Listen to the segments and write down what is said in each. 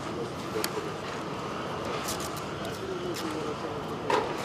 Thank you.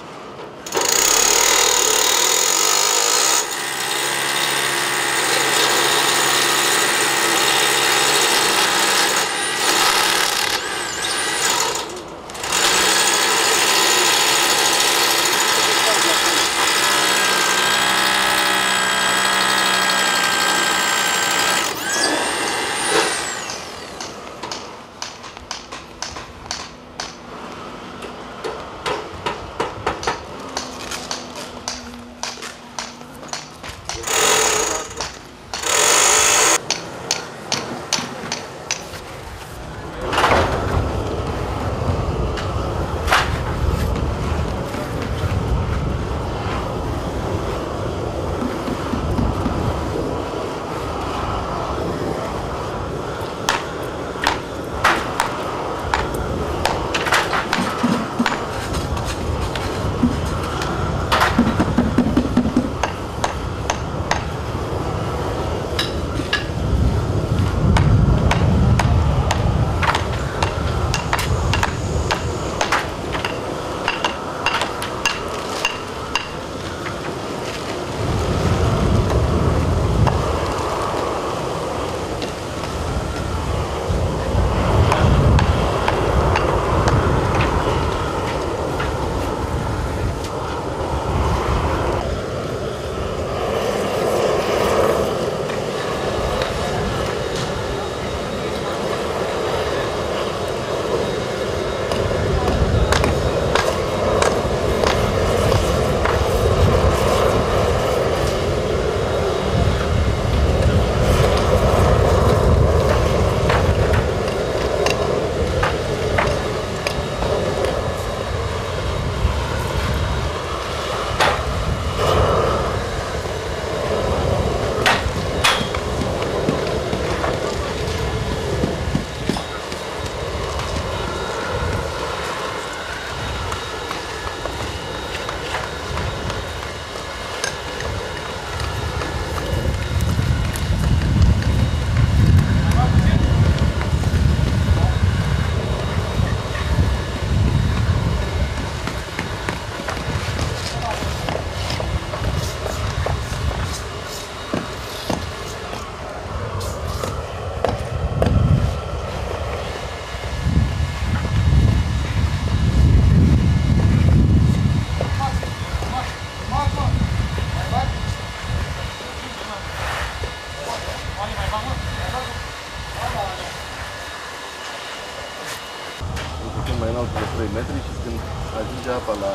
Metri și când ajunge apa la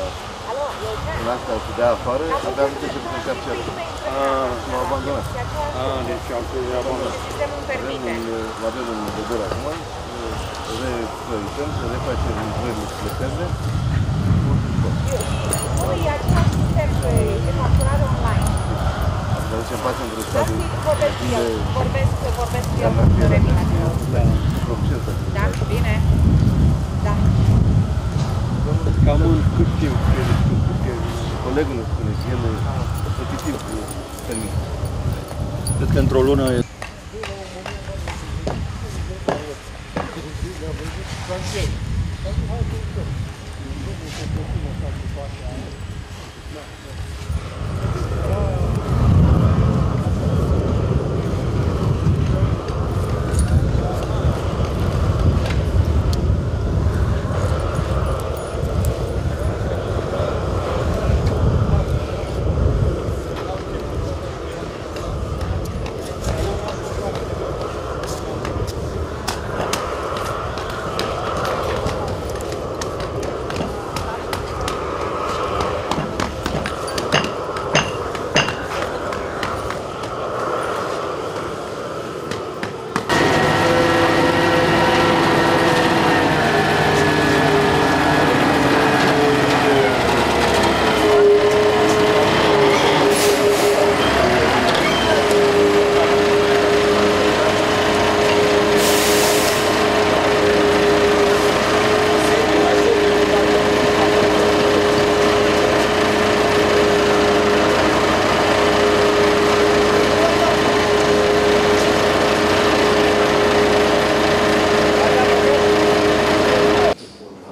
în asta să dea afară, abia atunci se putem capceră. Nu au abandonat. Ah, deci am fost abandonat. Sistemul Avem permite. un, avem un vedere acum, reproiectăm, să refacem livrările plecările. Nu, e același sistem de de facturare online. Să ducem pace într-un Dar stadiu vorbesc eu, vorbesc, vorbesc eu Doamna cu Fiera, Revina. proces să Da, bine. Da. Cam în cât timp credeți că putem? Colegul ne spune că el efectiv termin. Cred că într-o lună e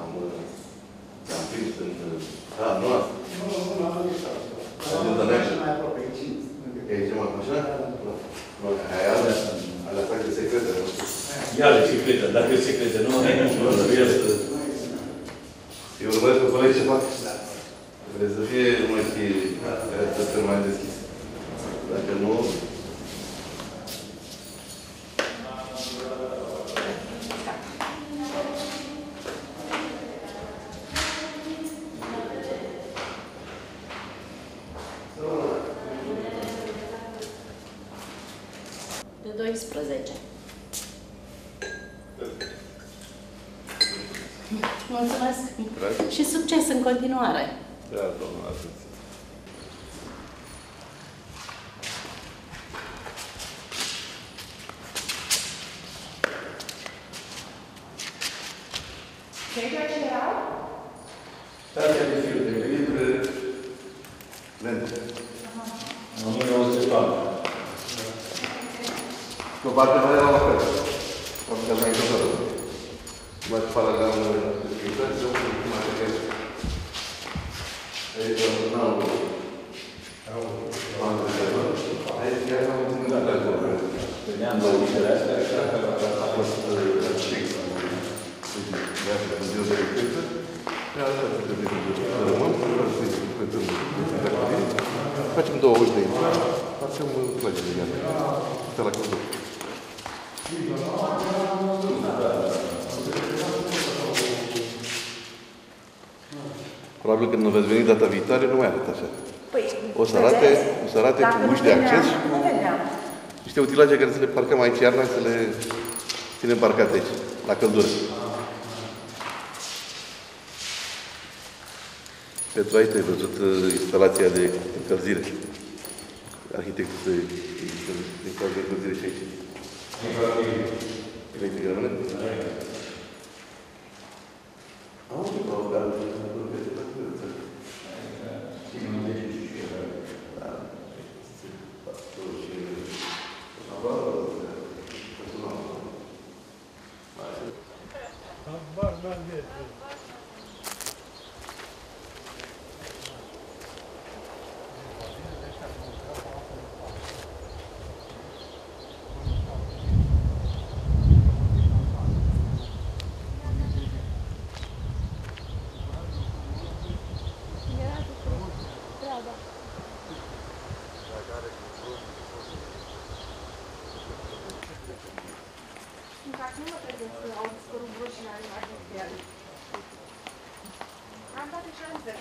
Am, am prins în... A, nu asta. Agenda National. E aici mai așa? Nu, aia alea, alea fac de secrete, nu știu. Ia le secrete, dacă e secrete, nu ai nici unul. Eu urmăresc pe colegi ce fac. Trebuie să fie numai să mai deschis. Dacă nu, De 12. Mulțumesc. Drag. Și succes în continuare. da, domnul, atât. Ceea ce erau? Stația de fil, de litre lente. În 1904. Pe partea mea era la fel. Am cel mai încăpătă. Mai paralelul de scriptări, de un mai că Aici am un alt. Am întrebat. Aici chiar am întâlnit de acolo. Veneam la ușile astea, așa, A fost fix. De asta, în ziua de eclipsă. De asta, să te vedem de rămân, vreau să-i cântăm de acolo. Facem două uși de aici. Facem plăci de iarnă. Stă la căldură. Probabil când nu veți veni data viitoare, nu mai arată așa. Păi, O să arate, vedeți? o să arate Dacă cu nu uși de veneam, acces, Nu veneam. niște utilaje care să le parcăm aici iarna, să le ținem parcate aici, la căldură. Pentru aici ai văzut uh, instalația de încălzire. Arhitectul de, de, de, de încălzire și aici. Make you governor? I want to talk about it a little bit. Var, ben de. I'm not a.